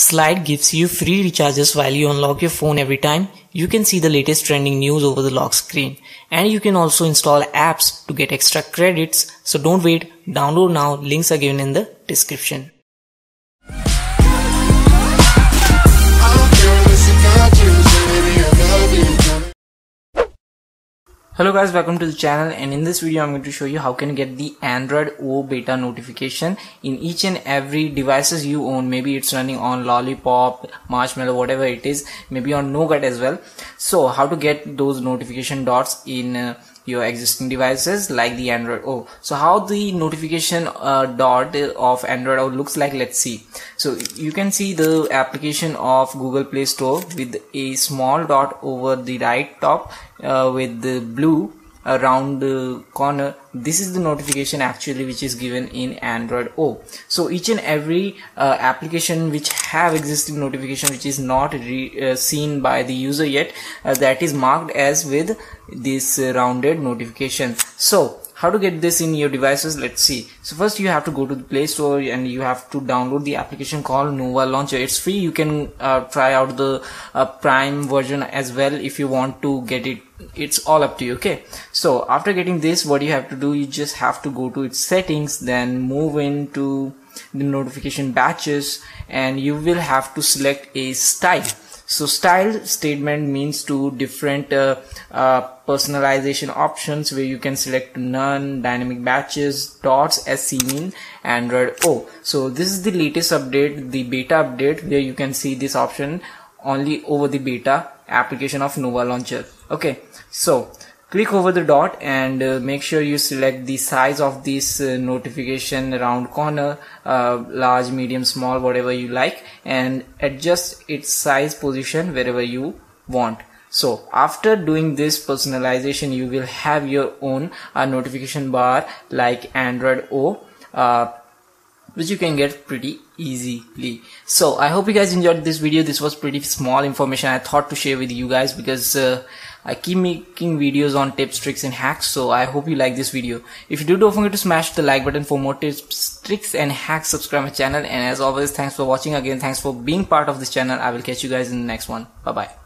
Slide gives you free recharges while you unlock your phone every time. You can see the latest trending news over the lock screen. And you can also install apps to get extra credits. So don't wait, download now, links are given in the description. Hello guys, welcome to the channel and in this video I'm going to show you how can you get the Android O beta notification in each and every devices you own. Maybe it's running on Lollipop, Marshmallow, whatever it is, maybe on Nougat as well. So how to get those notification dots in uh, your existing devices like the Android O. So how the notification uh, dot of Android O looks like let's see. So you can see the application of Google Play Store with a small dot over the right top uh, with the blue around the corner. This is the notification actually which is given in android o. So each and every uh, application which have existing notification which is not uh, seen by the user yet uh, that is marked as with this rounded notification. So how to get this in your devices? Let's see. So first you have to go to the play store and you have to download the application called nova launcher. It's free. You can uh, try out the uh, prime version as well if you want to get it. It's all up to you. Okay. So after getting this what you have to do you just have to go to its settings then move into the notification badges and you will have to select a style so style statement means to different uh, uh, personalization options where you can select none, dynamic badges, dots in Android O. So this is the latest update, the beta update where you can see this option only over the beta application of Nova Launcher. Okay, so click over the dot and uh, make sure you select the size of this uh, notification around corner uh, large medium small whatever you like and adjust its size position wherever you want. So after doing this personalization you will have your own uh, notification bar like android o uh, which you can get pretty easily. So i hope you guys enjoyed this video. This was pretty small information i thought to share with you guys because uh, I keep making videos on tips, tricks and hacks so I hope you like this video. If you do don't forget to smash the like button for more tips, tricks and hacks subscribe my channel and as always thanks for watching again thanks for being part of this channel. I will catch you guys in the next one. Bye bye.